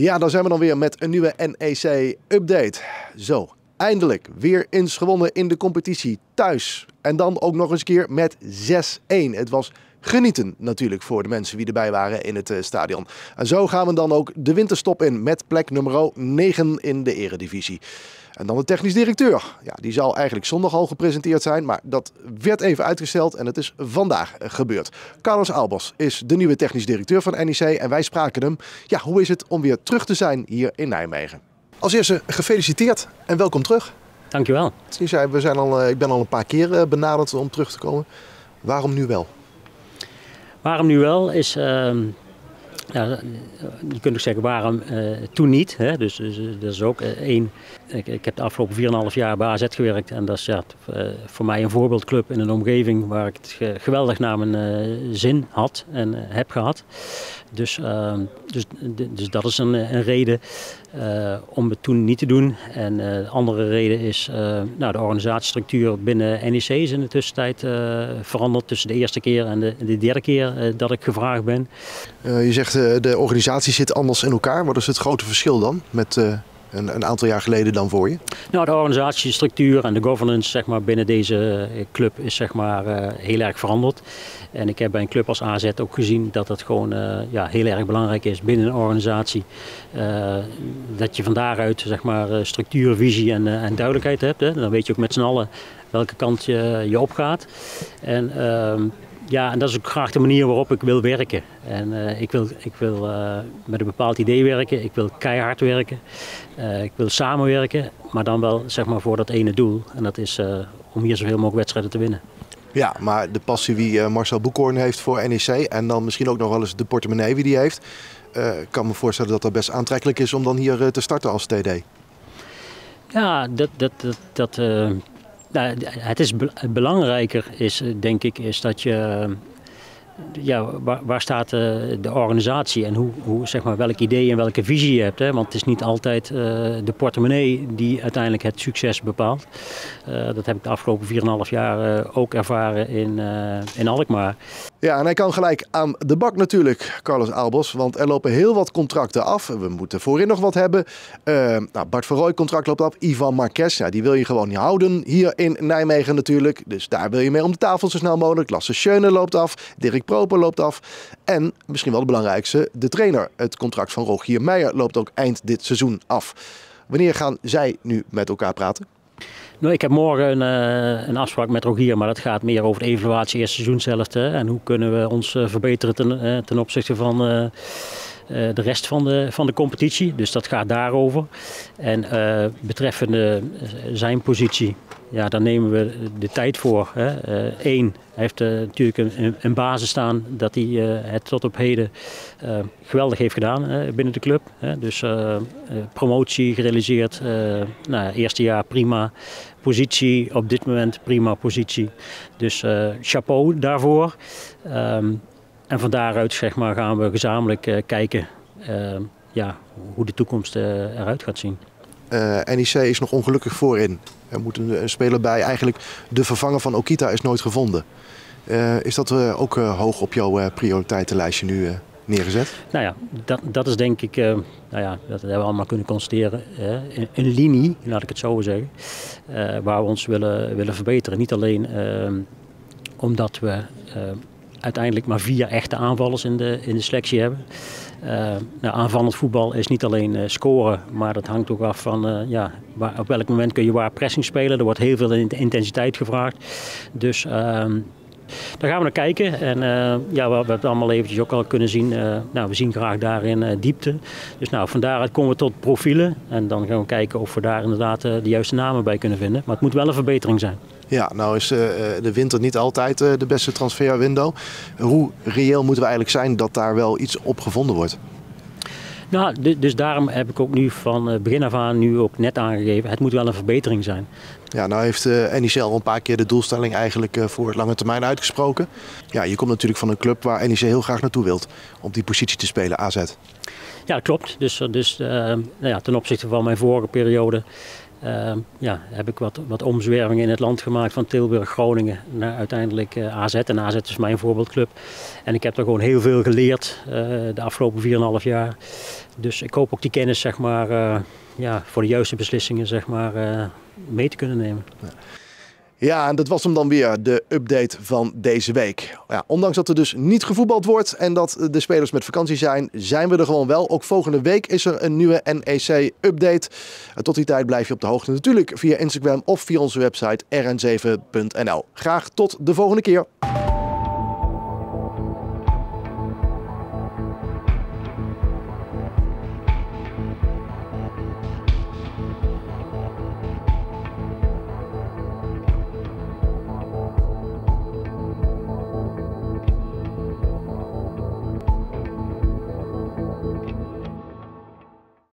Ja, dan zijn we dan weer met een nieuwe NEC-update. Zo, eindelijk weer eens gewonnen in de competitie thuis. En dan ook nog eens een keer met 6-1. Het was genieten natuurlijk voor de mensen die erbij waren in het eh, stadion. En zo gaan we dan ook de winterstop in met plek nummer 9 in de eredivisie. En dan de technisch directeur. Ja, die zou eigenlijk zondag al gepresenteerd zijn, maar dat werd even uitgesteld en het is vandaag gebeurd. Carlos Albos is de nieuwe technisch directeur van NEC en wij spraken hem. Ja, hoe is het om weer terug te zijn hier in Nijmegen? Als eerste gefeliciteerd en welkom terug. Dankjewel. Je zei, we zijn al, eh, ik ben al een paar keer benaderd om terug te komen. Waarom nu wel? Waarom nu wel is, uh, ja, je kunt ook zeggen waarom uh, toen niet. Hè? Dus, dus, dat is ook één. Ik, heb de afgelopen 4,5 jaar bij AZ gewerkt en dat is ja, voor mij een voorbeeldclub in een omgeving waar ik het geweldig naar mijn zin had en heb gehad. Dus, ehm, dus, dus dat is een, een reden om het toen niet te doen. En de andere reden is, nou, de organisatiestructuur binnen NEC is in de tussentijd veranderd tussen de eerste keer en de, de derde keer dat ik gevraagd ben. je zegt de organisatie zit anders in elkaar. Wat is het grote verschil dan met een, een, aantal jaar geleden dan voor je? Nou, de organisatiestructuur en de governance zeg maar, binnen deze club is zeg maar, heel erg veranderd. En ik heb bij een club als AZ ook gezien dat het gewoon ja, heel erg belangrijk is binnen een organisatie. Dat je van daaruit zeg maar, structuur, visie en, en duidelijkheid hebt. Hè. Dan weet je ook met z'n allen welke kant je, je opgaat. En ehm, ja, en dat is ook graag de manier waarop ik wil werken. En uh, ik wil, ik wil uh, met een bepaald idee werken, ik wil keihard werken, uh, ik wil samenwerken, maar dan wel zeg maar voor dat ene doel. En dat is om hier zoveel mogelijk wedstrijden te winnen. Ja, maar de passie wie Marcel Boekhoorn heeft voor NEC en dan misschien ook nog wel eens de portemonnee die heeft. Ik kan me voorstellen dat dat best aantrekkelijk is om dan hier te starten als TD. Ja, dat, dat, dat, dat nou, het is belangrijker is, denk ik, is dat je ja, waar, staat de, de, organisatie en hoe, hoe, zeg maar, welk idee en welke visie je hebt. Hè? Want het is niet altijd uh, de portemonnee die uiteindelijk het succes bepaalt. Uh, dat heb ik de afgelopen 4,5 jaar ook ervaren in, in Alkmaar. Ja, en hij kan gelijk aan de bak natuurlijk, Carlos Albos. Want er lopen heel wat contracten af. We moeten voorin nog wat hebben. nou, Bart Verrooy contract loopt af. Ivan Marquez, ja, die wil je gewoon niet houden hier in Nijmegen natuurlijk. Dus daar wil je mee om de tafel zo snel mogelijk. Lasse Schöne loopt af. Dirk Proper loopt af. En misschien wel het belangrijkste, de trainer. Het contract van Rogier Meijer loopt ook eind dit seizoen af. Wanneer gaan zij nu met elkaar praten? Nou, ik heb morgen een, uh, een, afspraak met Rogier, maar dat gaat meer over de evaluatie eerste seizoen zelf. Hè, en hoe kunnen we ons uh, verbeteren ten, uh, ten, opzichte van de rest van de, van de competitie. Dus dat gaat daarover. En betreffende zijn positie, ja, daar nemen we de tijd voor. Eén, hij heeft uh, natuurlijk een, een, basis staan dat hij uh, het tot op heden geweldig heeft gedaan binnen de club. Dus promotie gerealiseerd, nou, eerste jaar prima. Positie op dit moment prima positie. Dus chapeau daarvoor. Um, en van daaruit zeg maar, gaan we gezamenlijk kijken ja, hoe de toekomst eruit gaat zien. NEC is nog ongelukkig voorin. Er moet een, speler bij. Eigenlijk de vervanger van Okita is nooit gevonden. Uh, is dat uh, ook uh, hoog op jouw prioriteitenlijstje nu neergezet? Nou ja, dat, dat is denk ik, nou ja, dat hebben we allemaal kunnen constateren, een, een, linie, laat ik het zo zeggen, waar we ons willen, willen verbeteren. Niet alleen omdat we uiteindelijk maar vier echte aanvallers in de, in de selectie hebben. Uh, nou, aanvallend voetbal is niet alleen uh, scoren, maar dat hangt ook af van uh, ja, waar, op welk moment kun je waar pressing spelen. Er wordt heel veel intensiteit gevraagd. Dus ehm, daar gaan we naar kijken. En ja, we, we het allemaal eventjes ook al kunnen zien. nou, we zien graag daarin diepte. Dus nou, van daaruit komen we tot profielen. En dan gaan we kijken of we daar inderdaad de juiste namen bij kunnen vinden. Maar het moet wel een verbetering zijn. Ja, nou is uh, de winter niet altijd uh, de beste transferwindow. Hoe reëel moeten we eigenlijk zijn dat daar wel iets op gevonden wordt? Nou, dus daarom heb ik ook nu van begin af aan nu ook net aangegeven, het moet wel een verbetering zijn. Ja, nou heeft uh, NEC al een paar keer de doelstelling eigenlijk uh, voor lange termijn uitgesproken. Ja, je komt natuurlijk van een club waar NEC heel graag naartoe wilt om die positie te spelen, AZ. Ja, dat klopt. Dus, dus uh, nou ja, ten opzichte van mijn vorige periode Ehm, ja, heb ik wat, wat omzwervingen in het land gemaakt van Tilburg, Groningen naar uiteindelijk uh, AZ. En AZ is mijn voorbeeldclub. En ik heb er gewoon heel veel geleerd uh, de afgelopen 4,5 jaar. Dus ik hoop ook die kennis zeg maar, uh, ja, voor de juiste beslissingen zeg maar, mee te kunnen nemen. Ja. Ja, en dat was hem dan weer, de update van deze week. Ja, ondanks dat er dus niet gevoetbald wordt en dat de spelers met vakantie zijn, zijn we er gewoon wel. Ook volgende week is er een nieuwe NEC-update. Tot die tijd blijf je op de hoogte natuurlijk via Instagram of via onze website rn7.nl. Graag tot de volgende keer.